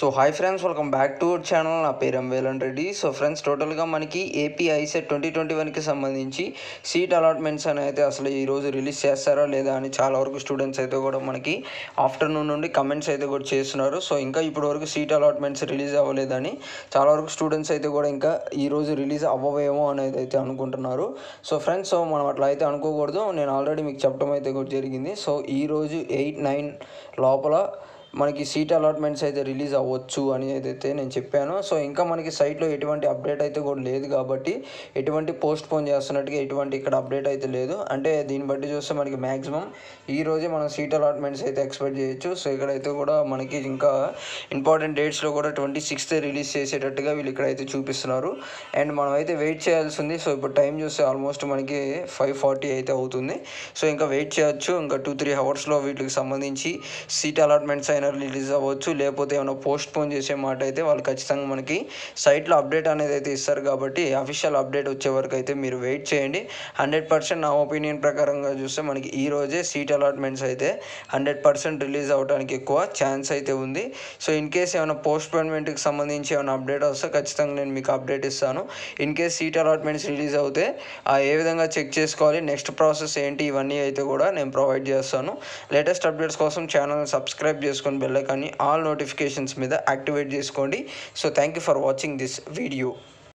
So hi friends welcome back to our channel. నా పేరు ఎంవేలన్ Reddy. So friends టోటల్గా మనకి ఏపీ ఐసెట్ ట్వంటీ ట్వంటీ వన్కి సంబంధించి సీట్ అలాట్మెంట్స్ అని అయితే అసలు ఈరోజు రిలీజ్ చేస్తారా లేదా అని చాలా వరకు స్టూడెంట్స్ అయితే కూడా మనకి ఆఫ్టర్నూన్ నుండి కమెంట్స్ అయితే కూడా చేస్తున్నారు. సో ఇంకా ఇప్పటి వరకు సీట్ అలాట్మెంట్స్ రిలీజ్ అవ్వలేదని చాలా వరకు స్టూడెంట్స్ అయితే కూడా ఇంకా ఈరోజు రిలీజ్ అవ్వవేమో అనేది అయితే అనుకుంటున్నారు. సో ఫ్రెండ్స్ సో మనం అట్లా అయితే అనుకోకూడదు. నేను ఆల్రెడీ మీకు చెప్పడం అయితే కూడా జరిగింది. సో ఈరోజు ఎయిట్ నైన్ లోపల మనకి సీట్ అలాట్మెంట్స్ అయితే రిలీజ్ అవ్వచ్చు అని అయితే నేను చెప్పాను. సో ఇంకా మనకి సైట్లో ఎటువంటి అప్డేట్ అయితే కూడా లేదు కాబట్టి ఎటువంటి పోస్ట్ పోన్ చేస్తున్నట్టుగా ఎటువంటి ఇక్కడ అప్డేట్ అయితే లేదు. అంటే దీన్ని బట్టి చూస్తే మనకి మ్యాక్సిమం ఈ రోజే మనం సీట్ అలాట్మెంట్స్ అయితే ఎక్స్పెక్ట్ చేయొచ్చు. సో ఇక్కడైతే కూడా మనకి ఇంకా ఇంపార్టెంట్ డేట్స్లో కూడా ట్వంటీ సిక్స్త్ రిలీజ్ చేసేటట్టుగా వీళ్ళు ఇక్కడైతే చూపిస్తున్నారు. అండ్ మనం అయితే వెయిట్ చేయాల్సి ఉంది సో ఇప్పుడు టైం చూస్తే ఆల్మోస్ట్ మనకి ఫైవ్ ఫార్టీ అయితే అవుతుంది. సో ఇంకా వెయిట్ చేయొచ్చు. ఇంకా టూ త్రీ అవర్స్లో వీటికి సంబంధించి సీట్ అలాట్మెంట్స్ అయినా రిలీజ్ అవ్వచ్చు లేకపోతే ఏమైనా పోస్ట్ పోన్ చేసే మాట అయితే వాళ్ళు ఖచ్చితంగా మనకి సైట్లో అప్డేట్ అనేది అయితే ఇస్తారు కాబట్టి అఫీషియల్ అప్డేట్ వచ్చే వరకు అయితే మీరు వెయిట్ చేయండి. హండ్రెడ్ పర్సెంట్ నా ఒపీనియన్ ప్రకారంగా చూస్తే మనకి ఈ రోజే సీట్ అలాట్మెంట్స్ అయితే హండ్రెడ్ పర్సెంట్ రిలీజ్ అవ్వడానికి ఎక్కువ ఛాన్స్ అయితే ఉంది. సో ఇన్ కేస్ ఏమైనా పోస్ట్ పోన్మెంట్కి సంబంధించి ఏమైనా అప్డేట్ వస్తే ఖచ్చితంగా నేను మీకు అప్డేట్ ఇస్తాను. In case seat allotments release అవుతే ఆ ఏ విధంగా చెక్ చేసుకోవాలి నెక్స్ట్ ప్రాసెస్ ఏంటి ఇవన్నీ అయితే కూడా నేను ప్రొవైడ్ చేస్తాను. లేటెస్ట్ అప్డేట్స్ కోసం ఛానల్ సబ్స్క్రైబ్ చేసుకొని బెల్ ఐకాన్ని ఆల్ నోటిఫికేషన్స్ మీద యాక్టివేట్ చేసుకోండి. So thank you for watching this video